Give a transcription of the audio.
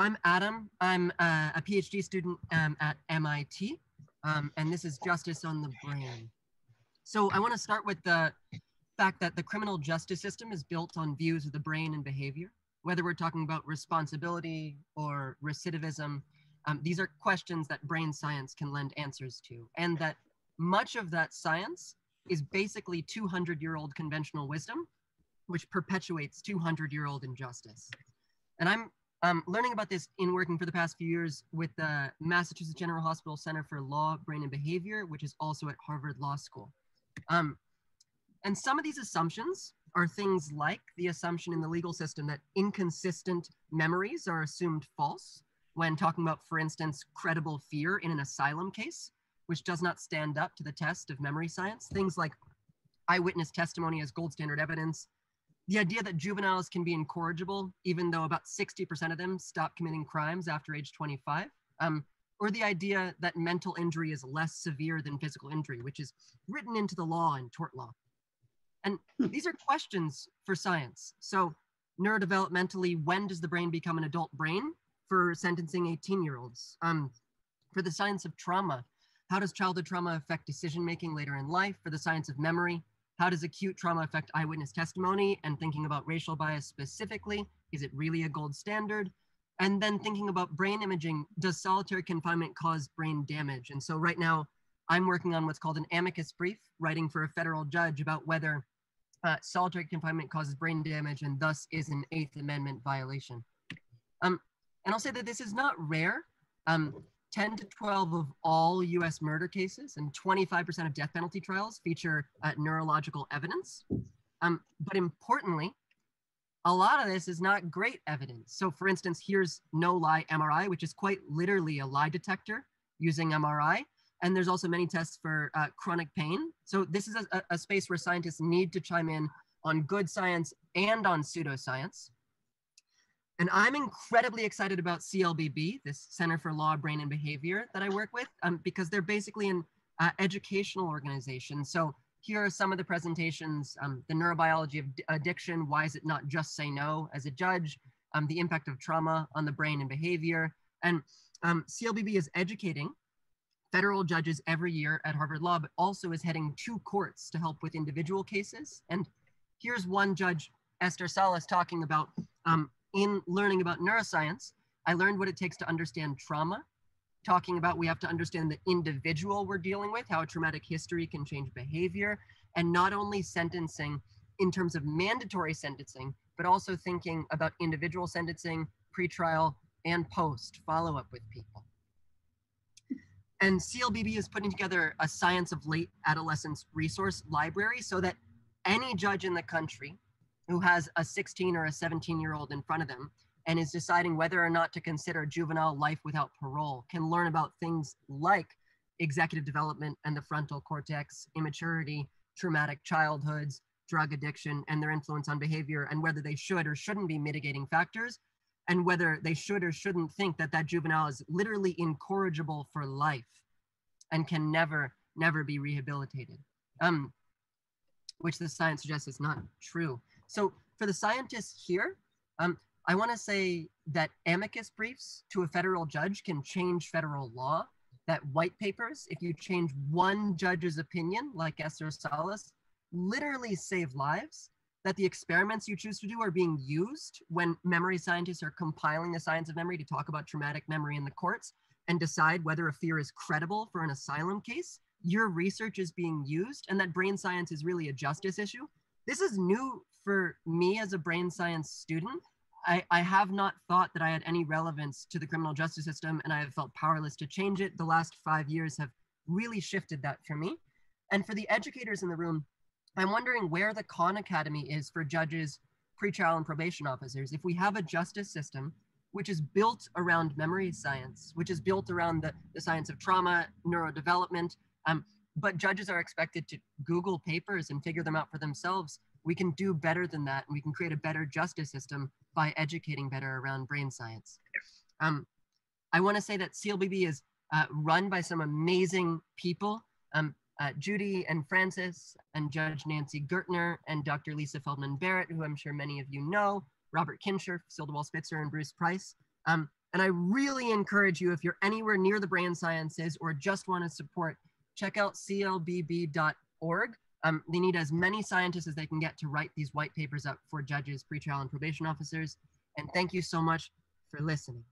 I'm Adam. I'm uh, a PhD student um, at MIT, um, and this is Justice on the Brain. So I want to start with the fact that the criminal justice system is built on views of the brain and behavior. Whether we're talking about responsibility or recidivism, um, these are questions that brain science can lend answers to, and that much of that science is basically 200 year old conventional wisdom, which perpetuates 200 year old injustice. And I'm um, learning about this in working for the past few years with the Massachusetts General Hospital Center for Law, Brain and Behavior, which is also at Harvard Law School. Um, and some of these assumptions are things like the assumption in the legal system that inconsistent memories are assumed false when talking about, for instance, credible fear in an asylum case, which does not stand up to the test of memory science. Things like eyewitness testimony as gold standard evidence, the idea that juveniles can be incorrigible, even though about 60% of them stop committing crimes after age 25, um, or the idea that mental injury is less severe than physical injury, which is written into the law and tort law. And hmm. these are questions for science. So, neurodevelopmentally, when does the brain become an adult brain for sentencing 18 year olds? Um, for the science of trauma, how does childhood trauma affect decision making later in life? For the science of memory, how does acute trauma affect eyewitness testimony and thinking about racial bias specifically? Is it really a gold standard? And then thinking about brain imaging, does solitary confinement cause brain damage? And so right now, I'm working on what's called an amicus brief, writing for a federal judge about whether uh, solitary confinement causes brain damage and thus is an Eighth Amendment violation. Um, and I'll say that this is not rare. Um, 10 to 12 of all US murder cases and 25% of death penalty trials feature uh, neurological evidence. Um, but importantly, a lot of this is not great evidence. So for instance, here's no lie MRI, which is quite literally a lie detector using MRI. And there's also many tests for uh, chronic pain. So this is a, a space where scientists need to chime in on good science and on pseudoscience. And I'm incredibly excited about CLBB, this Center for Law, Brain, and Behavior that I work with, um, because they're basically an uh, educational organization. So here are some of the presentations, um, the neurobiology of addiction, why is it not just say no as a judge, um, the impact of trauma on the brain and behavior. And um, CLBB is educating federal judges every year at Harvard Law, but also is heading to courts to help with individual cases. And here's one judge, Esther Salas, talking about um, in learning about neuroscience, I learned what it takes to understand trauma, talking about we have to understand the individual we're dealing with, how a traumatic history can change behavior, and not only sentencing in terms of mandatory sentencing, but also thinking about individual sentencing, pretrial, and post follow up with people. And CLBB is putting together a science of late adolescence resource library so that any judge in the country who has a 16 or a 17 year old in front of them and is deciding whether or not to consider juvenile life without parole can learn about things like executive development and the frontal cortex, immaturity, traumatic childhoods, drug addiction, and their influence on behavior, and whether they should or shouldn't be mitigating factors, and whether they should or shouldn't think that that juvenile is literally incorrigible for life and can never, never be rehabilitated, um, which the science suggests is not true. So for the scientists here, um, I want to say that amicus briefs to a federal judge can change federal law. That white papers, if you change one judge's opinion, like Esther Salas, literally save lives. That the experiments you choose to do are being used when memory scientists are compiling the science of memory to talk about traumatic memory in the courts and decide whether a fear is credible for an asylum case. Your research is being used, and that brain science is really a justice issue. This is new for me as a brain science student, I, I have not thought that I had any relevance to the criminal justice system and I have felt powerless to change it. The last five years have really shifted that for me. And for the educators in the room, I'm wondering where the Khan Academy is for judges, pretrial and probation officers. If we have a justice system which is built around memory science, which is built around the, the science of trauma, neurodevelopment, um, but judges are expected to Google papers and figure them out for themselves we can do better than that and we can create a better justice system by educating better around brain science. Um, I want to say that CLBB is uh, run by some amazing people. Um, uh, Judy and Francis and Judge Nancy Gertner and Dr. Lisa Feldman Barrett, who I'm sure many of you know, Robert Kinscherff, Silda Wall Spitzer, and Bruce Price. Um, and I really encourage you, if you're anywhere near the brain sciences or just want to support, check out clbb.org. Um, they need as many scientists as they can get to write these white papers up for judges, pretrial and probation officers. And thank you so much for listening.